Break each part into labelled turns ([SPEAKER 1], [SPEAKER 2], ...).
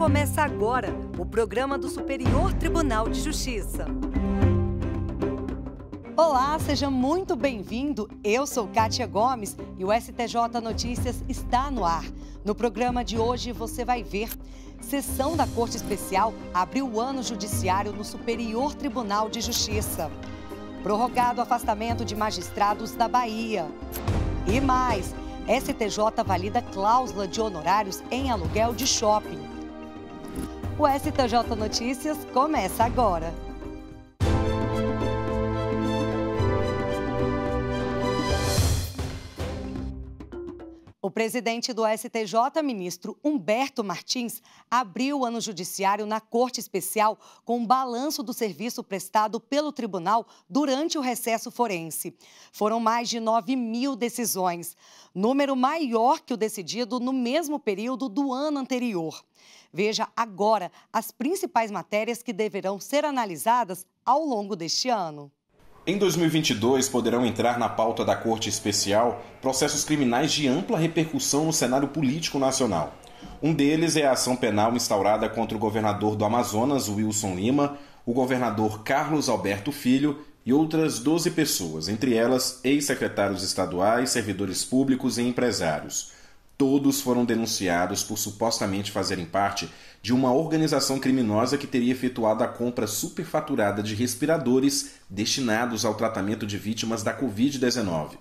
[SPEAKER 1] Começa agora o programa do Superior Tribunal de Justiça. Olá, seja muito bem-vindo. Eu sou Kátia Gomes e o STJ Notícias está no ar. No programa de hoje você vai ver. Sessão da Corte Especial abriu o ano judiciário no Superior Tribunal de Justiça. Prorrogado afastamento de magistrados da Bahia. E mais, STJ valida cláusula de honorários em aluguel de shopping. O STJ Notícias começa agora. O presidente do STJ, ministro Humberto Martins, abriu o ano judiciário na Corte Especial com um balanço do serviço prestado pelo tribunal durante o recesso forense. Foram mais de 9 mil decisões, número maior que o decidido no mesmo período do ano anterior. Veja agora as principais matérias que deverão ser analisadas ao longo deste ano.
[SPEAKER 2] Em 2022, poderão entrar na pauta da Corte Especial processos criminais de ampla repercussão no cenário político nacional. Um deles é a ação penal instaurada contra o governador do Amazonas, Wilson Lima, o governador Carlos Alberto Filho e outras 12 pessoas, entre elas ex-secretários estaduais, servidores públicos e empresários. Todos foram denunciados por supostamente fazerem parte de uma organização criminosa que teria efetuado a compra superfaturada de respiradores destinados ao tratamento de vítimas da Covid-19.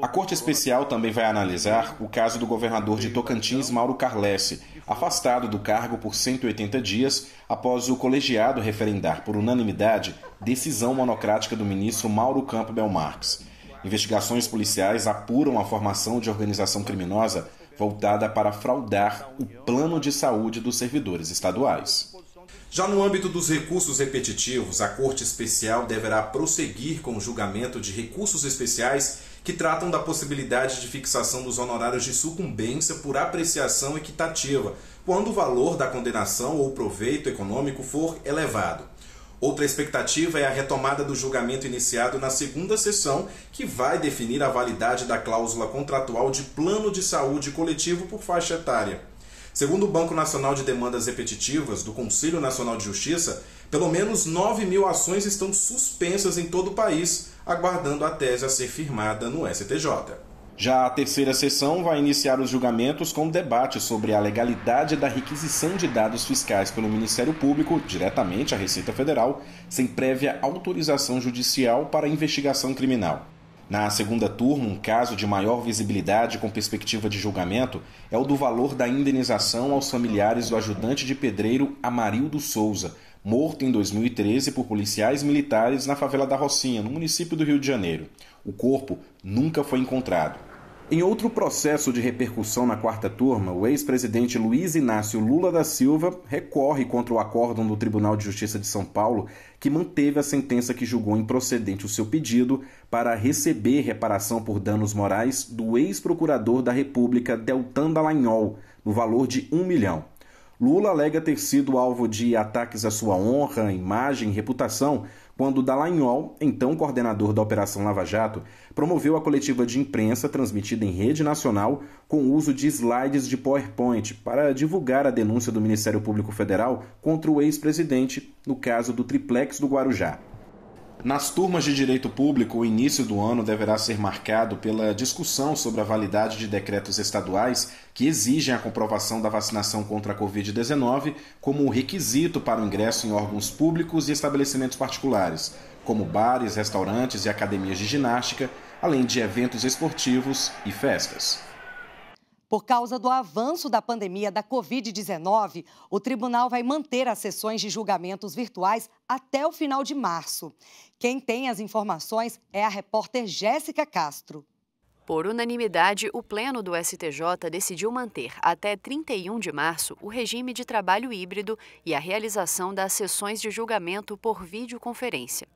[SPEAKER 2] A Corte Especial também vai analisar o caso do governador de Tocantins, Mauro Carlesse, afastado do cargo por 180 dias após o colegiado referendar por unanimidade decisão monocrática do ministro Mauro Campbell Marques. Investigações policiais apuram a formação de organização criminosa voltada para fraudar o plano de saúde dos servidores estaduais. Já no âmbito dos recursos repetitivos, a Corte Especial deverá prosseguir com o julgamento de recursos especiais que tratam da possibilidade de fixação dos honorários de sucumbência por apreciação equitativa, quando o valor da condenação ou proveito econômico for elevado. Outra expectativa é a retomada do julgamento iniciado na segunda sessão, que vai definir a validade da cláusula contratual de plano de saúde coletivo por faixa etária. Segundo o Banco Nacional de Demandas Repetitivas do Conselho Nacional de Justiça, pelo menos 9 mil ações estão suspensas em todo o país, aguardando a tese a ser firmada no STJ. Já a terceira sessão vai iniciar os julgamentos com debate sobre a legalidade da requisição de dados fiscais pelo Ministério Público diretamente à Receita Federal, sem prévia autorização judicial para investigação criminal. Na segunda turma, um caso de maior visibilidade com perspectiva de julgamento é o do valor da indenização aos familiares do ajudante de pedreiro Amarildo Souza, morto em 2013 por policiais militares na favela da Rocinha, no município do Rio de Janeiro. O corpo nunca foi encontrado. Em outro processo de repercussão na quarta turma, o ex-presidente Luiz Inácio Lula da Silva recorre contra o acórdão do Tribunal de Justiça de São Paulo, que manteve a sentença que julgou improcedente o seu pedido para receber reparação por danos morais do ex-procurador da República Deltan Dallagnol, no valor de um milhão. Lula alega ter sido alvo de ataques à sua honra, imagem e reputação quando Dallagnol, então coordenador da Operação Lava Jato, promoveu a coletiva de imprensa transmitida em rede nacional com o uso de slides de PowerPoint para divulgar a denúncia do Ministério Público Federal contra o ex-presidente no caso do triplex do Guarujá. Nas turmas de direito público, o início do ano deverá ser marcado pela discussão sobre a validade de decretos estaduais que exigem a comprovação da vacinação contra a Covid-19 como requisito para o ingresso em órgãos públicos e estabelecimentos particulares, como bares, restaurantes e academias de ginástica, além de eventos esportivos e festas.
[SPEAKER 1] Por causa do avanço da pandemia da Covid-19, o tribunal vai manter as sessões de julgamentos virtuais até o final de março. Quem tem as informações é a repórter Jéssica Castro.
[SPEAKER 3] Por unanimidade, o Pleno do STJ decidiu manter até 31 de março o regime de trabalho híbrido e a realização das sessões de julgamento por videoconferência.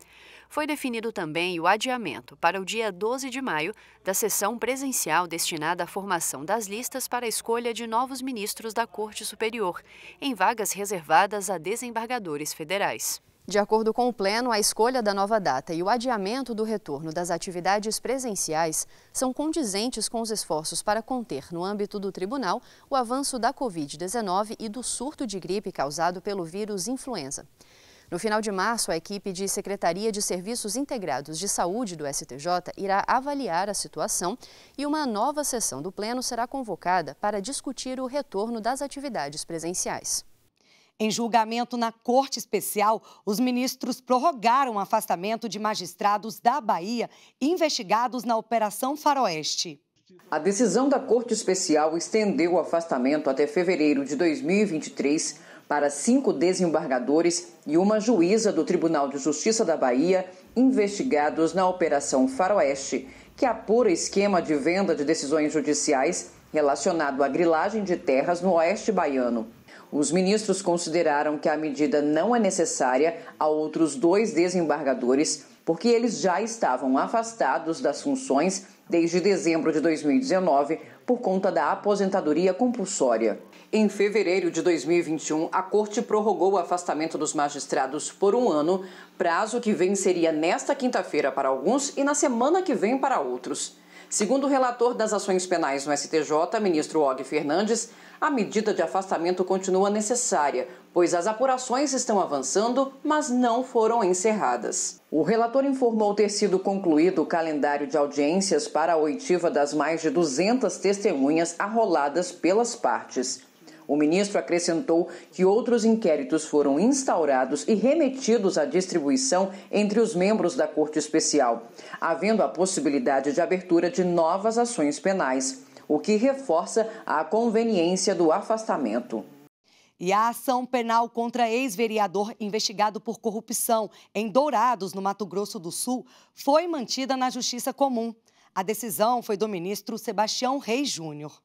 [SPEAKER 3] Foi definido também o adiamento para o dia 12 de maio da sessão presencial destinada à formação das listas para a escolha de novos ministros da Corte Superior, em vagas reservadas a desembargadores federais. De acordo com o Pleno, a escolha da nova data e o adiamento do retorno das atividades presenciais são condizentes com os esforços para conter, no âmbito do tribunal, o avanço da Covid-19 e do surto de gripe causado pelo vírus influenza. No final de março, a equipe de Secretaria de Serviços Integrados de Saúde do STJ irá avaliar a situação e uma nova sessão do Pleno será convocada para discutir o retorno das atividades presenciais.
[SPEAKER 1] Em julgamento na Corte Especial, os ministros prorrogaram o afastamento de magistrados da Bahia investigados na Operação Faroeste.
[SPEAKER 4] A decisão da Corte Especial estendeu o afastamento até fevereiro de 2023 para cinco desembargadores e uma juíza do Tribunal de Justiça da Bahia investigados na Operação Faroeste, que apura esquema de venda de decisões judiciais relacionado à grilagem de terras no oeste baiano. Os ministros consideraram que a medida não é necessária a outros dois desembargadores, porque eles já estavam afastados das funções desde dezembro de 2019 por conta da aposentadoria compulsória. Em fevereiro de 2021, a Corte prorrogou o afastamento dos magistrados por um ano, prazo que venceria nesta quinta-feira para alguns e na semana que vem para outros. Segundo o relator das ações penais no STJ, ministro Og Fernandes, a medida de afastamento continua necessária, pois as apurações estão avançando, mas não foram encerradas. O relator informou ter sido concluído o calendário de audiências para a oitiva das mais de 200 testemunhas arroladas pelas partes. O ministro acrescentou que outros inquéritos foram instaurados e remetidos à distribuição entre os membros da Corte Especial, havendo a possibilidade de abertura de novas ações penais o que reforça a conveniência do afastamento.
[SPEAKER 1] E a ação penal contra ex-vereador investigado por corrupção em Dourados, no Mato Grosso do Sul, foi mantida na Justiça Comum. A decisão foi do ministro Sebastião Reis Júnior.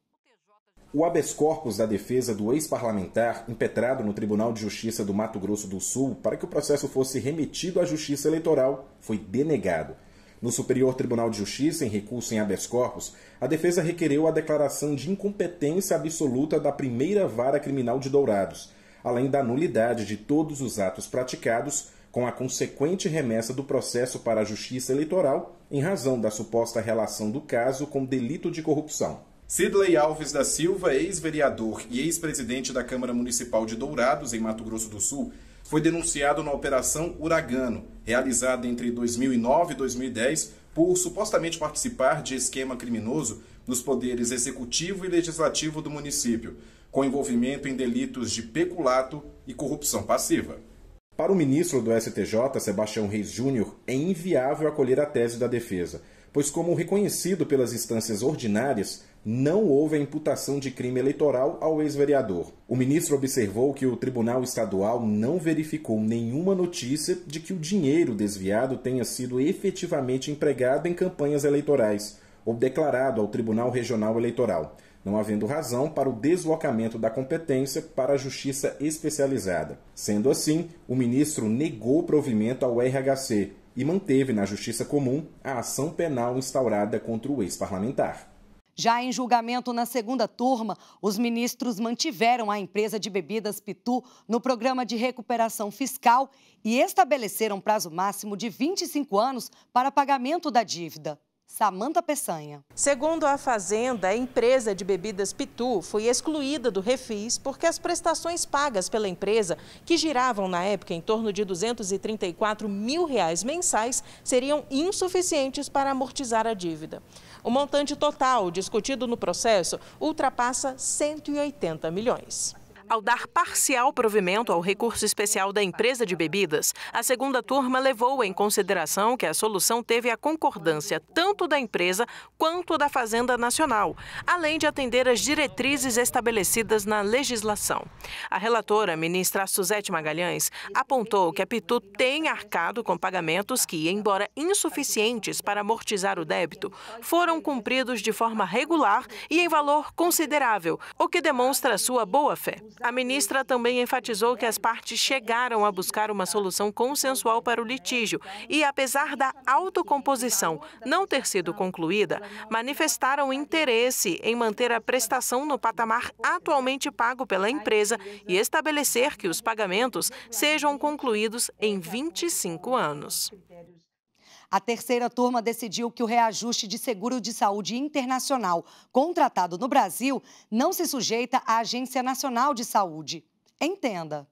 [SPEAKER 2] O habeas corpus da defesa do ex-parlamentar, impetrado no Tribunal de Justiça do Mato Grosso do Sul para que o processo fosse remetido à Justiça Eleitoral, foi denegado. No Superior Tribunal de Justiça, em recurso em habeas corpus, a defesa requereu a declaração de incompetência absoluta da primeira vara criminal de Dourados, além da nulidade de todos os atos praticados, com a consequente remessa do processo para a Justiça Eleitoral, em razão da suposta relação do caso com delito de corrupção. Sidley Alves da Silva, ex-vereador e ex-presidente da Câmara Municipal de Dourados, em Mato Grosso do Sul, foi denunciado na Operação Uragano, realizada entre 2009 e 2010 por supostamente participar de esquema criminoso nos poderes executivo e legislativo do município, com envolvimento em delitos de peculato e corrupção passiva. Para o ministro do STJ, Sebastião Reis Júnior, é inviável acolher a tese da defesa, pois, como reconhecido pelas instâncias ordinárias, não houve a imputação de crime eleitoral ao ex-vereador. O ministro observou que o Tribunal Estadual não verificou nenhuma notícia de que o dinheiro desviado tenha sido efetivamente empregado em campanhas eleitorais ou declarado ao Tribunal Regional Eleitoral, não havendo razão para o deslocamento da competência para a Justiça Especializada. Sendo assim, o ministro negou provimento ao RHC e manteve na Justiça Comum a ação penal instaurada contra o ex-parlamentar.
[SPEAKER 1] Já em julgamento na segunda turma, os ministros mantiveram a empresa de bebidas Pitu no programa de recuperação fiscal e estabeleceram prazo máximo de 25 anos para pagamento da dívida. Samanta Peçanha.
[SPEAKER 5] Segundo a Fazenda, a empresa de bebidas Pitu foi excluída do refis porque as prestações pagas pela empresa, que giravam na época em torno de 234 mil reais mensais, seriam insuficientes para amortizar a dívida. O montante total discutido no processo ultrapassa 180 milhões.
[SPEAKER 6] Ao dar parcial provimento ao recurso especial da empresa de bebidas, a segunda turma levou em consideração que a solução teve a concordância tanto da empresa quanto da Fazenda Nacional, além de atender às diretrizes estabelecidas na legislação. A relatora, ministra Suzete Magalhães, apontou que a Pitu tem arcado com pagamentos que, embora insuficientes para amortizar o débito, foram cumpridos de forma regular e em valor considerável, o que demonstra sua boa-fé. A ministra também enfatizou que as partes chegaram a buscar uma solução consensual para o litígio e, apesar da autocomposição não ter sido concluída, manifestaram interesse em manter a prestação no patamar atualmente pago pela empresa e estabelecer que os pagamentos sejam concluídos em 25 anos.
[SPEAKER 1] A terceira turma decidiu que o reajuste de seguro de saúde internacional contratado no Brasil não se sujeita à Agência Nacional de Saúde. Entenda.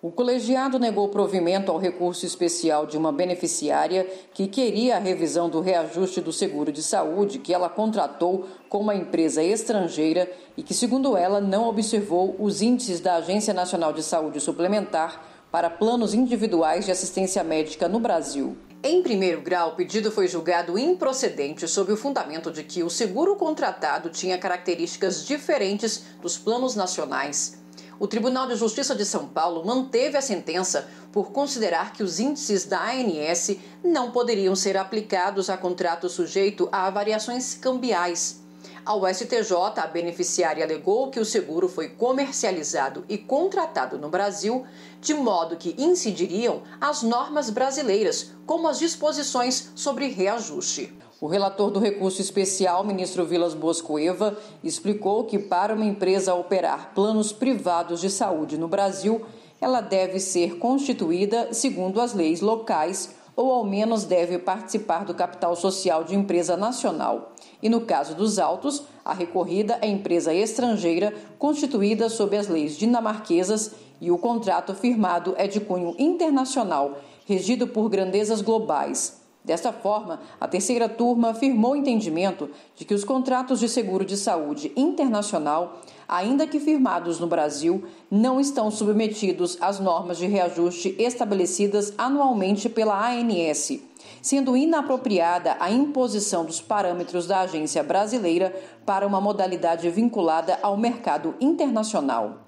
[SPEAKER 4] O colegiado negou provimento ao recurso especial de uma beneficiária que queria a revisão do reajuste do seguro de saúde que ela contratou com uma empresa estrangeira e que, segundo ela, não observou os índices da Agência Nacional de Saúde Suplementar para planos individuais de assistência médica no Brasil. Em primeiro grau, o pedido foi julgado improcedente sob o fundamento de que o seguro contratado tinha características diferentes dos planos nacionais. O Tribunal de Justiça de São Paulo manteve a sentença por considerar que os índices da ANS não poderiam ser aplicados a contrato sujeito a variações cambiais. Ao STJ, a beneficiária alegou que o seguro foi comercializado e contratado no Brasil de modo que incidiriam as normas brasileiras, como as disposições sobre reajuste. O relator do recurso especial, ministro Vilas Boscoeva, explicou que para uma empresa operar planos privados de saúde no Brasil, ela deve ser constituída segundo as leis locais ou ao menos deve participar do capital social de empresa nacional. E no caso dos autos, a recorrida é empresa estrangeira constituída sob as leis dinamarquesas e o contrato firmado é de cunho internacional, regido por grandezas globais. Desta forma, a terceira turma firmou o entendimento de que os contratos de seguro de saúde internacional, ainda que firmados no Brasil, não estão submetidos às normas de reajuste estabelecidas anualmente pela ANS, sendo inapropriada a imposição dos parâmetros da agência brasileira para uma modalidade vinculada ao mercado internacional.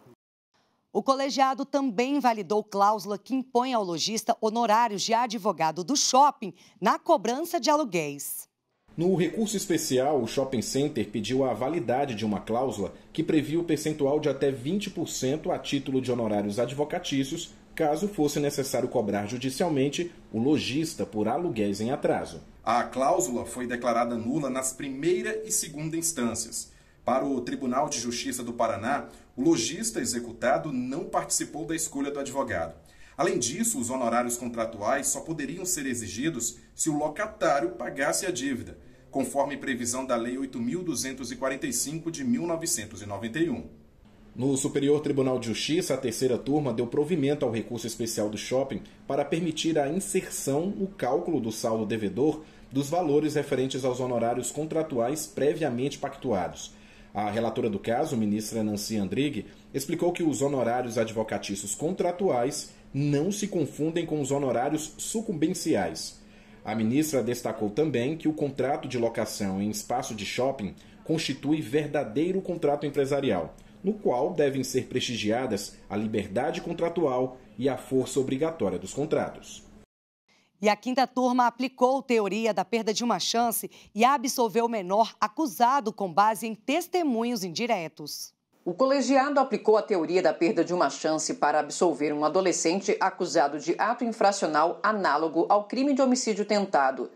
[SPEAKER 1] O colegiado também validou cláusula que impõe ao lojista honorários de advogado do shopping na cobrança de aluguéis.
[SPEAKER 2] No recurso especial, o shopping center pediu a validade de uma cláusula que previa o percentual de até 20% a título de honorários advocatícios, caso fosse necessário cobrar judicialmente o lojista por aluguéis em atraso. A cláusula foi declarada nula nas primeira e segunda instâncias. Para o Tribunal de Justiça do Paraná, o lojista executado não participou da escolha do advogado. Além disso, os honorários contratuais só poderiam ser exigidos se o locatário pagasse a dívida, conforme previsão da Lei 8.245 de 1991. No Superior Tribunal de Justiça, a terceira turma deu provimento ao recurso especial do shopping para permitir a inserção no cálculo do saldo devedor dos valores referentes aos honorários contratuais previamente pactuados a relatora do caso, ministra Nancy Andrighi, explicou que os honorários advocatícios contratuais não se confundem com os honorários sucumbenciais. A ministra destacou também que o contrato de locação em espaço de shopping constitui verdadeiro contrato empresarial, no qual devem ser prestigiadas a liberdade contratual e a força obrigatória dos contratos.
[SPEAKER 1] E a quinta turma aplicou teoria da perda de uma chance e absolveu o menor acusado com base em testemunhos indiretos.
[SPEAKER 4] O colegiado aplicou a teoria da perda de uma chance para absolver um adolescente acusado de ato infracional análogo ao crime de homicídio tentado.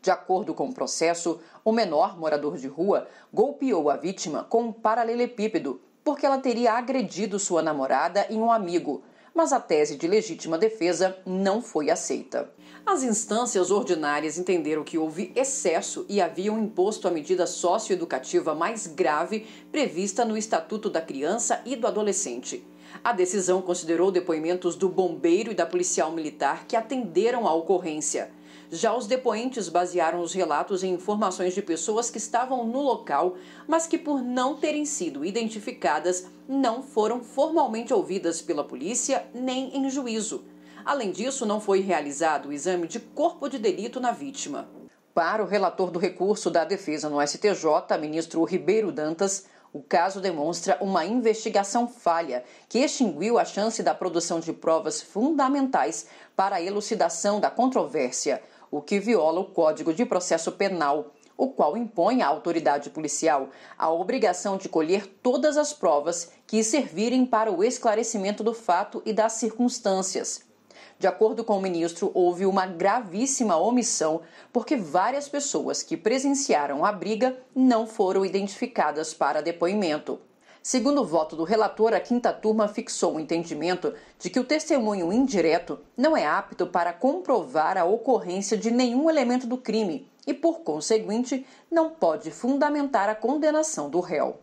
[SPEAKER 4] De acordo com o processo, o menor, morador de rua, golpeou a vítima com um paralelepípedo porque ela teria agredido sua namorada e um amigo, mas a tese de legítima defesa não foi aceita. As instâncias ordinárias entenderam que houve excesso e haviam imposto a medida socioeducativa mais grave prevista no Estatuto da Criança e do Adolescente. A decisão considerou depoimentos do bombeiro e da policial militar que atenderam à ocorrência. Já os depoentes basearam os relatos em informações de pessoas que estavam no local, mas que, por não terem sido identificadas, não foram formalmente ouvidas pela polícia nem em juízo. Além disso, não foi realizado o exame de corpo de delito na vítima. Para o relator do recurso da defesa no STJ, ministro Ribeiro Dantas, o caso demonstra uma investigação falha que extinguiu a chance da produção de provas fundamentais para a elucidação da controvérsia, o que viola o Código de Processo Penal, o qual impõe à autoridade policial a obrigação de colher todas as provas que servirem para o esclarecimento do fato e das circunstâncias. De acordo com o ministro, houve uma gravíssima omissão porque várias pessoas que presenciaram a briga não foram identificadas para depoimento. Segundo o voto do relator, a quinta turma fixou o entendimento de que o testemunho indireto não é apto para comprovar a ocorrência de nenhum elemento do crime e, por conseguinte, não pode fundamentar a condenação do réu.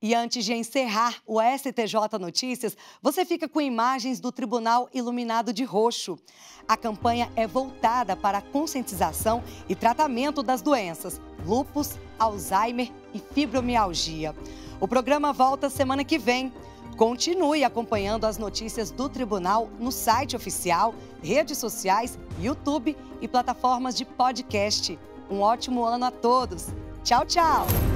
[SPEAKER 1] E antes de encerrar o STJ Notícias, você fica com imagens do Tribunal iluminado de roxo. A campanha é voltada para a conscientização e tratamento das doenças lúpus, Alzheimer e fibromialgia. O programa volta semana que vem. Continue acompanhando as notícias do tribunal no site oficial, redes sociais, YouTube e plataformas de podcast. Um ótimo ano a todos. Tchau, tchau!